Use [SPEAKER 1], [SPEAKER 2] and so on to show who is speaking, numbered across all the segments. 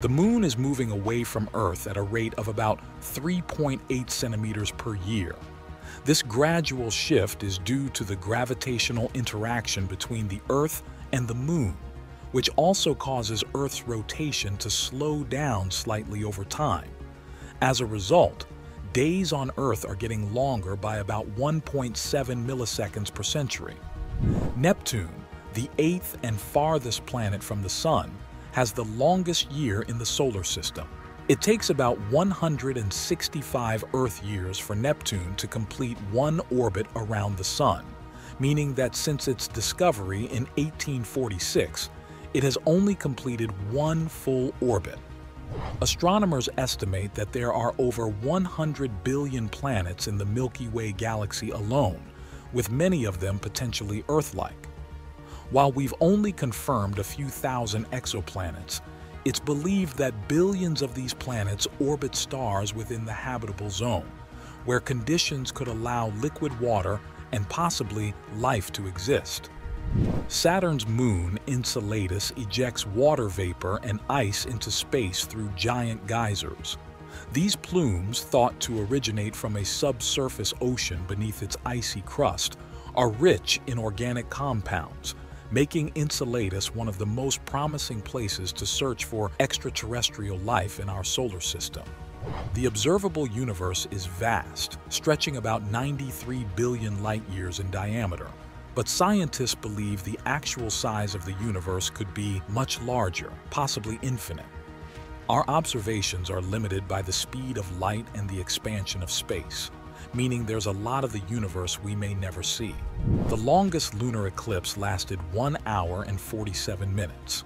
[SPEAKER 1] The moon is moving away from Earth at a rate of about 3.8 centimeters per year. This gradual shift is due to the gravitational interaction between the Earth and the moon, which also causes Earth's rotation to slow down slightly over time. As a result, days on Earth are getting longer by about 1.7 milliseconds per century. Neptune, the eighth and farthest planet from the Sun, has the longest year in the solar system. It takes about 165 Earth years for Neptune to complete one orbit around the Sun, meaning that since its discovery in 1846, it has only completed one full orbit. Astronomers estimate that there are over 100 billion planets in the Milky Way galaxy alone, with many of them potentially Earth-like. While we've only confirmed a few thousand exoplanets, it's believed that billions of these planets orbit stars within the habitable zone, where conditions could allow liquid water and possibly life to exist. Saturn's moon, Enceladus, ejects water vapor and ice into space through giant geysers. These plumes, thought to originate from a subsurface ocean beneath its icy crust, are rich in organic compounds, making Enceladus one of the most promising places to search for extraterrestrial life in our solar system. The observable universe is vast, stretching about 93 billion light-years in diameter, but scientists believe the actual size of the universe could be much larger, possibly infinite. Our observations are limited by the speed of light and the expansion of space meaning there's a lot of the universe we may never see. The longest lunar eclipse lasted 1 hour and 47 minutes.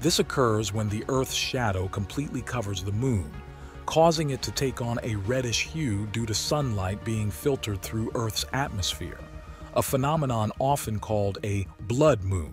[SPEAKER 1] This occurs when the Earth's shadow completely covers the moon, causing it to take on a reddish hue due to sunlight being filtered through Earth's atmosphere, a phenomenon often called a blood moon.